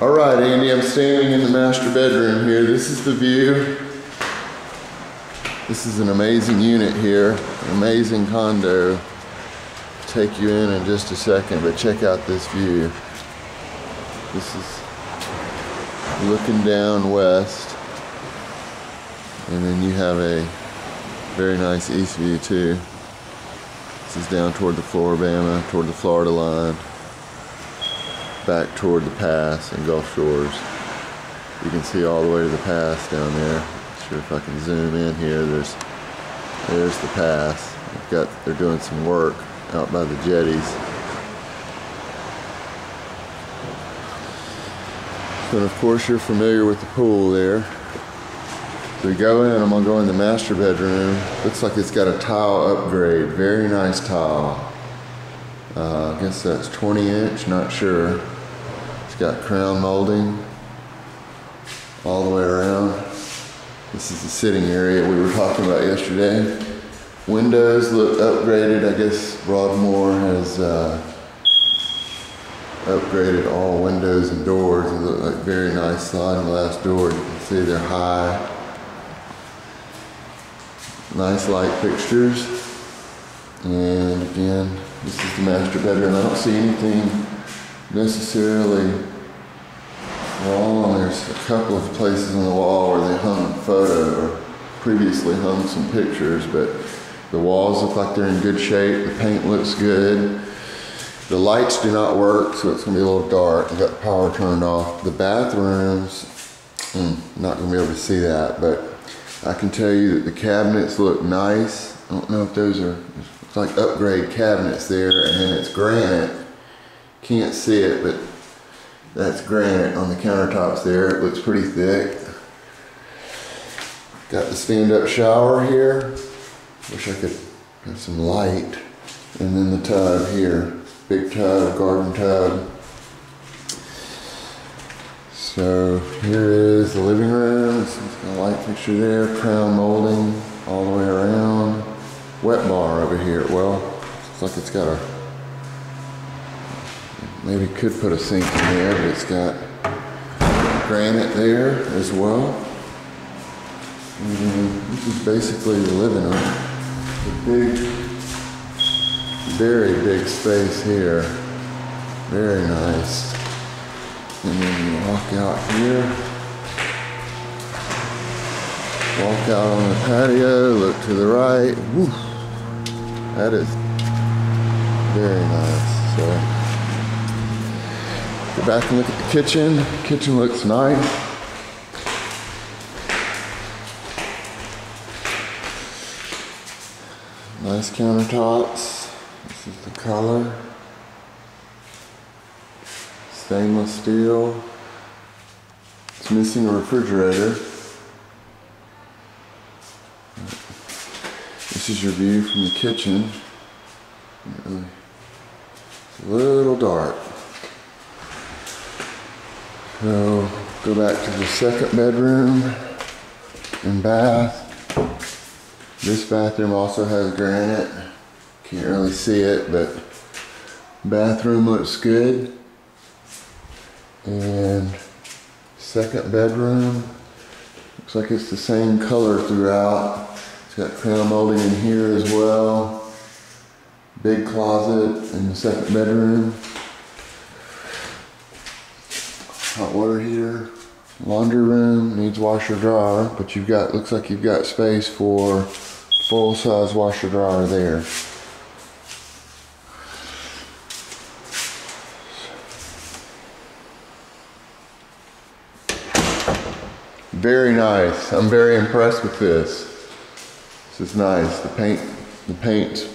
All right, Andy, I'm standing in the master bedroom here. This is the view. This is an amazing unit here, amazing condo. Take you in in just a second, but check out this view. This is looking down west, and then you have a very nice east view too. This is down toward the Flora-Bama, toward the Florida line, back toward the pass and Gulf Shores. You can see all the way to the pass down there. Sure if I can zoom in here, there's there's the pass. They've got they're doing some work out by the jetties. And of course you're familiar with the pool there. So we go in, I'm gonna go in the master bedroom. Looks like it's got a tile upgrade, very nice tile. Uh, I guess that's 20 inch, not sure. It's got crown molding all the way around. This is the sitting area we were talking about yesterday. Windows look upgraded. I guess Broadmoor has uh, upgraded all windows and doors. They look like very nice sliding glass doors. You can see they're high. Nice light fixtures. And again, this is the master bedroom. I don't see anything necessarily wrong. There's a couple of places on the wall where they hung a photo or previously hung some pictures, but the walls look like they're in good shape. The paint looks good. The lights do not work, so it's gonna be a little dark. I got the power turned off. The bathrooms, mm, not gonna be able to see that, but I can tell you that the cabinets look nice. I don't know if those are, it's like upgrade cabinets there, and then it's granite. Can't see it, but that's granite on the countertops there. It looks pretty thick. Got the stand-up shower here. Wish I could have some light. And then the tub here. Big tub, garden tub. So here is the living room. It's got a light fixture there, crown molding all the way around. Wet bar over here. Well, looks like it's got a maybe could put a sink in there, but it's got granite there as well. And this is basically the living room. A big, very big space here. Very nice. And then you walk out here. Walk out on the patio, look to the right. Woo. That is very nice. So go back and look at the kitchen. Kitchen looks nice. Nice countertops. This is the color. Stainless steel. It's missing a refrigerator. This is your view from the kitchen. It's a little dark. So go back to the second bedroom and bath. This bathroom also has granite. Can't really see it, but bathroom looks good. And second bedroom, looks like it's the same color throughout. It's got crown molding in here as well. Big closet in the second bedroom. Hot water heater. Laundry room needs washer dryer, but you've got, looks like you've got space for full size washer dryer there. Very nice. I'm very impressed with this. This is nice. The paint, the paint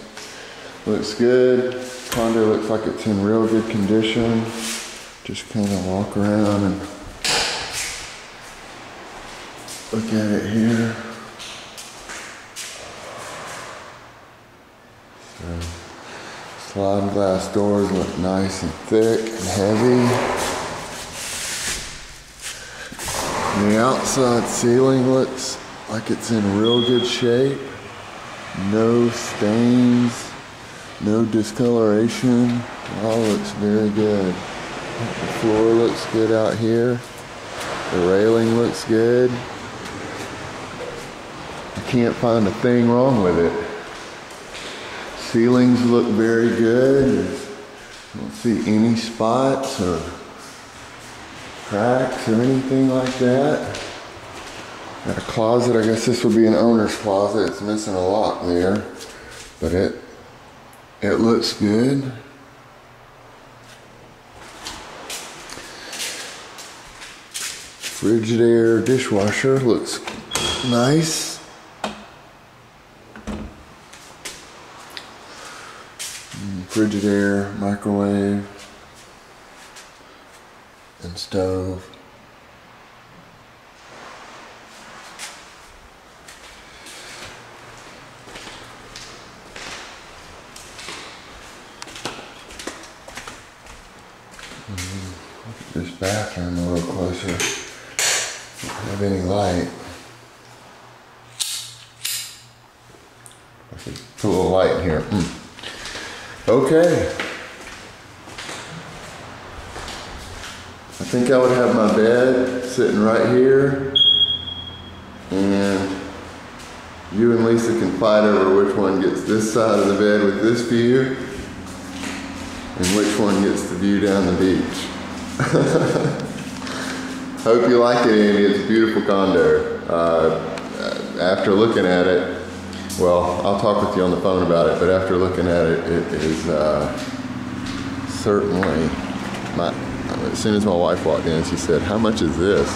looks good. Condo looks like it's in real good condition. Just kind of walk around and look at it here. So, sliding glass doors look nice and thick and heavy. And the outside ceiling looks like it's in real good shape. No stains, no discoloration. It all looks very good. The floor looks good out here. The railing looks good. I can't find a thing wrong with it. Ceilings look very good. I don't see any spots or cracks or anything like that. Got a closet. I guess this would be an owner's closet. It's missing a lock there, but it it looks good. Frigidaire dishwasher looks nice. Mm, Frigidaire, microwave, and stove. Look at this bathroom a little closer. Have any light. I could put a little light in here. Hmm. Okay. I think I would have my bed sitting right here. And you and Lisa can fight over which one gets this side of the bed with this view and which one gets the view down the beach. Hope you like it, Andy. It's a beautiful condo. Uh, after looking at it, well, I'll talk with you on the phone about it, but after looking at it, it is uh, certainly my. As soon as my wife walked in, she said, How much is this?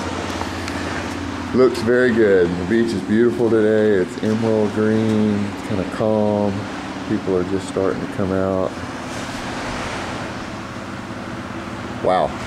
Looks very good. The beach is beautiful today. It's emerald green, kind of calm. People are just starting to come out. Wow.